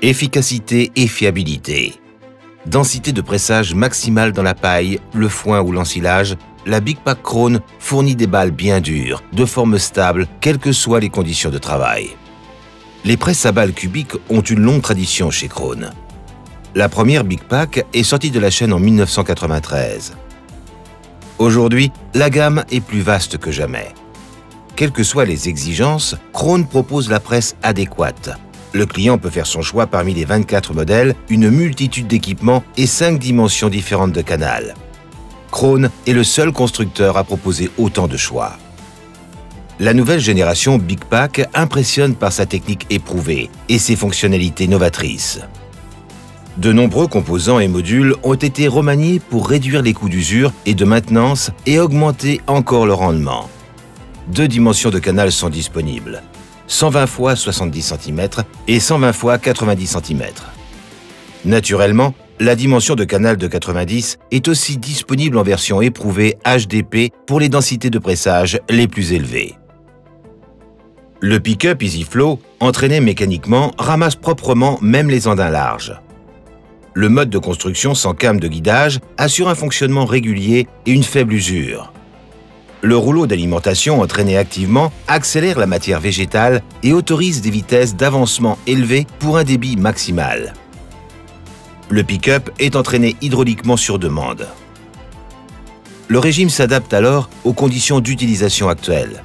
Efficacité et fiabilité. Densité de pressage maximale dans la paille, le foin ou l'ensilage, la Big Pack Krone fournit des balles bien dures, de forme stable, quelles que soient les conditions de travail. Les presses à balles cubiques ont une longue tradition chez Krone. La première Big Pack est sortie de la chaîne en 1993. Aujourd'hui, la gamme est plus vaste que jamais. Quelles que soient les exigences, Krone propose la presse adéquate, le client peut faire son choix parmi les 24 modèles, une multitude d'équipements et 5 dimensions différentes de canal. Krone est le seul constructeur à proposer autant de choix. La nouvelle génération Big Pack impressionne par sa technique éprouvée et ses fonctionnalités novatrices. De nombreux composants et modules ont été remaniés pour réduire les coûts d'usure et de maintenance et augmenter encore le rendement. Deux dimensions de canal sont disponibles, 120 x 70 cm et 120 x 90 cm. Naturellement, la dimension de canal de 90 est aussi disponible en version éprouvée HDP pour les densités de pressage les plus élevées. Le pick-up EasyFlow, entraîné mécaniquement, ramasse proprement même les andins larges. Le mode de construction sans cam de guidage assure un fonctionnement régulier et une faible usure. Le rouleau d'alimentation entraîné activement accélère la matière végétale et autorise des vitesses d'avancement élevées pour un débit maximal. Le pick-up est entraîné hydrauliquement sur demande. Le régime s'adapte alors aux conditions d'utilisation actuelles.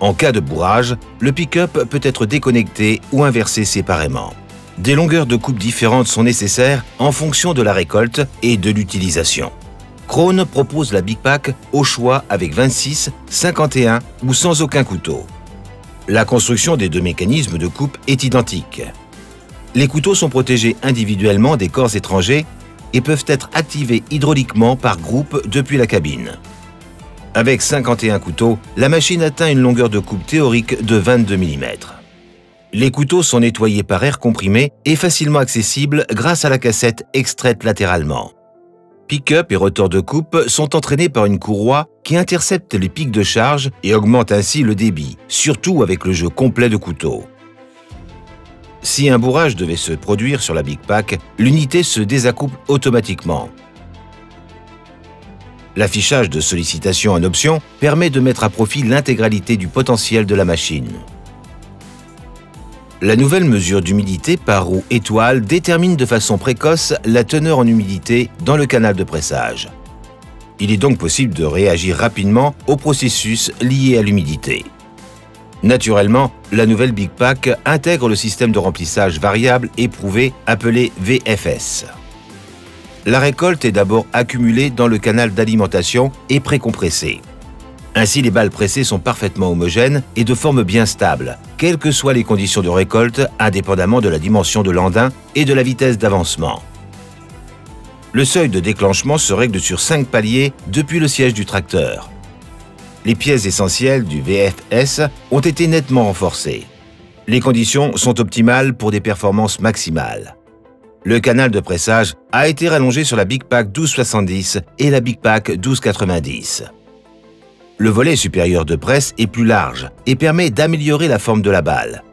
En cas de bourrage, le pick-up peut être déconnecté ou inversé séparément. Des longueurs de coupe différentes sont nécessaires en fonction de la récolte et de l'utilisation. Krone propose la Big Pack au choix avec 26, 51 ou sans aucun couteau. La construction des deux mécanismes de coupe est identique. Les couteaux sont protégés individuellement des corps étrangers et peuvent être activés hydrauliquement par groupe depuis la cabine. Avec 51 couteaux, la machine atteint une longueur de coupe théorique de 22 mm. Les couteaux sont nettoyés par air comprimé et facilement accessibles grâce à la cassette extraite latéralement. Pick-up et rotor de coupe sont entraînés par une courroie qui intercepte les pics de charge et augmente ainsi le débit, surtout avec le jeu complet de couteaux. Si un bourrage devait se produire sur la Big Pack, l'unité se désaccouple automatiquement. L'affichage de sollicitation en option permet de mettre à profit l'intégralité du potentiel de la machine. La nouvelle mesure d'humidité par roue étoile détermine de façon précoce la teneur en humidité dans le canal de pressage. Il est donc possible de réagir rapidement au processus lié à l'humidité. Naturellement, la nouvelle Big Pack intègre le système de remplissage variable éprouvé appelé VFS. La récolte est d'abord accumulée dans le canal d'alimentation et précompressée. Ainsi, les balles pressées sont parfaitement homogènes et de forme bien stable, quelles que soient les conditions de récolte, indépendamment de la dimension de l'andin et de la vitesse d'avancement. Le seuil de déclenchement se règle sur 5 paliers depuis le siège du tracteur. Les pièces essentielles du VFS ont été nettement renforcées. Les conditions sont optimales pour des performances maximales. Le canal de pressage a été rallongé sur la Big Pack 1270 et la Big Pack 1290. Le volet supérieur de presse est plus large et permet d'améliorer la forme de la balle.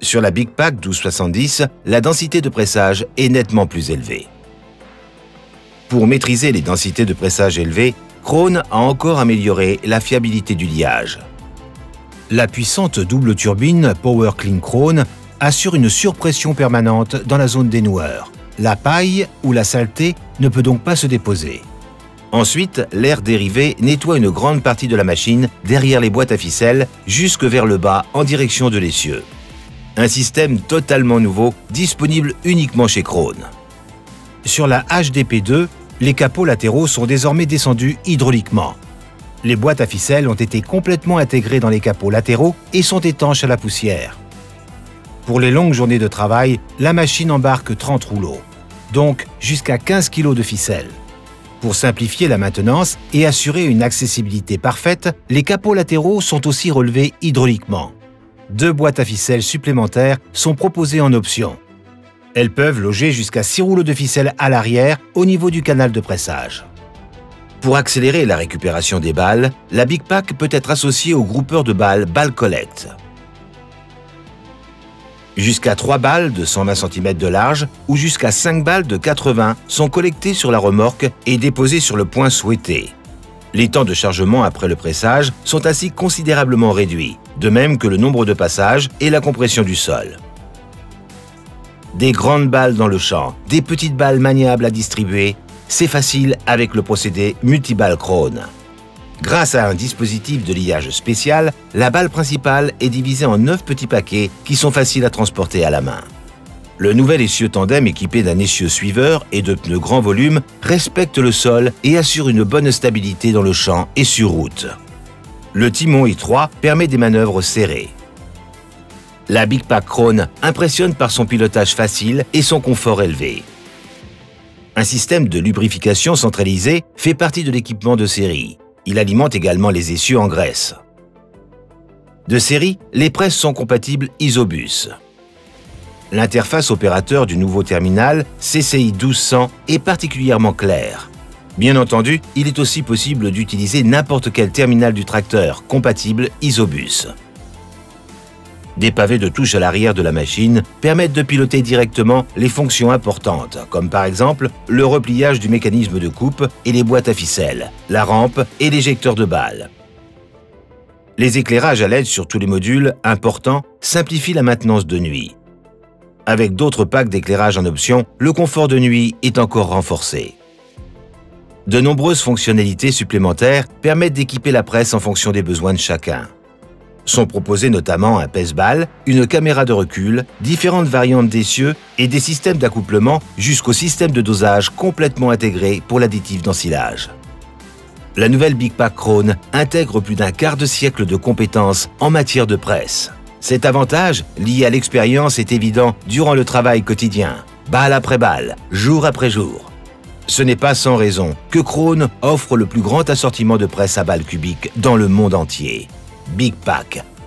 Sur la Big Pack 1270, la densité de pressage est nettement plus élevée. Pour maîtriser les densités de pressage élevées, Krone a encore amélioré la fiabilité du liage. La puissante double turbine Power Clean Krone assure une surpression permanente dans la zone des noueurs. La paille ou la saleté ne peut donc pas se déposer. Ensuite, l'air dérivé nettoie une grande partie de la machine derrière les boîtes à ficelles jusque vers le bas en direction de l'essieu. Un système totalement nouveau, disponible uniquement chez Krone. Sur la HDP2, les capots latéraux sont désormais descendus hydrauliquement. Les boîtes à ficelles ont été complètement intégrées dans les capots latéraux et sont étanches à la poussière. Pour les longues journées de travail, la machine embarque 30 rouleaux, donc jusqu'à 15 kg de ficelles. Pour simplifier la maintenance et assurer une accessibilité parfaite, les capots latéraux sont aussi relevés hydrauliquement. Deux boîtes à ficelles supplémentaires sont proposées en option. Elles peuvent loger jusqu'à 6 rouleaux de ficelle à l'arrière au niveau du canal de pressage. Pour accélérer la récupération des balles, la Big Pack peut être associée au groupeur de balles Ball Collect. Jusqu'à 3 balles de 120 cm de large ou jusqu'à 5 balles de 80 sont collectées sur la remorque et déposées sur le point souhaité. Les temps de chargement après le pressage sont ainsi considérablement réduits, de même que le nombre de passages et la compression du sol. Des grandes balles dans le champ, des petites balles maniables à distribuer, c'est facile avec le procédé multiball Krone. Grâce à un dispositif de liage spécial, la balle principale est divisée en 9 petits paquets qui sont faciles à transporter à la main. Le nouvel essieu tandem équipé d'un essieu suiveur et de pneus grand volume respecte le sol et assure une bonne stabilité dans le champ et sur route. Le timon étroit permet des manœuvres serrées. La Big Pack Krone impressionne par son pilotage facile et son confort élevé. Un système de lubrification centralisé fait partie de l'équipement de série. Il alimente également les essieux en graisse. De série, les presses sont compatibles Isobus. L'interface opérateur du nouveau terminal CCI 1200 est particulièrement claire. Bien entendu, il est aussi possible d'utiliser n'importe quel terminal du tracteur compatible Isobus. Des pavés de touche à l'arrière de la machine permettent de piloter directement les fonctions importantes, comme par exemple le repliage du mécanisme de coupe et les boîtes à ficelles, la rampe et l'éjecteur de balles. Les éclairages à LED sur tous les modules importants simplifient la maintenance de nuit. Avec d'autres packs d'éclairage en option, le confort de nuit est encore renforcé. De nombreuses fonctionnalités supplémentaires permettent d'équiper la presse en fonction des besoins de chacun. Sont proposés notamment un pèse-balles, une caméra de recul, différentes variantes d'essieux et des systèmes d'accouplement jusqu'au système de dosage complètement intégré pour l'additif d'ensilage. La nouvelle Big Pack Krone intègre plus d'un quart de siècle de compétences en matière de presse. Cet avantage, lié à l'expérience, est évident durant le travail quotidien, balle après balle, jour après jour. Ce n'est pas sans raison que Krone offre le plus grand assortiment de presse à balles cubiques dans le monde entier. Big Pack.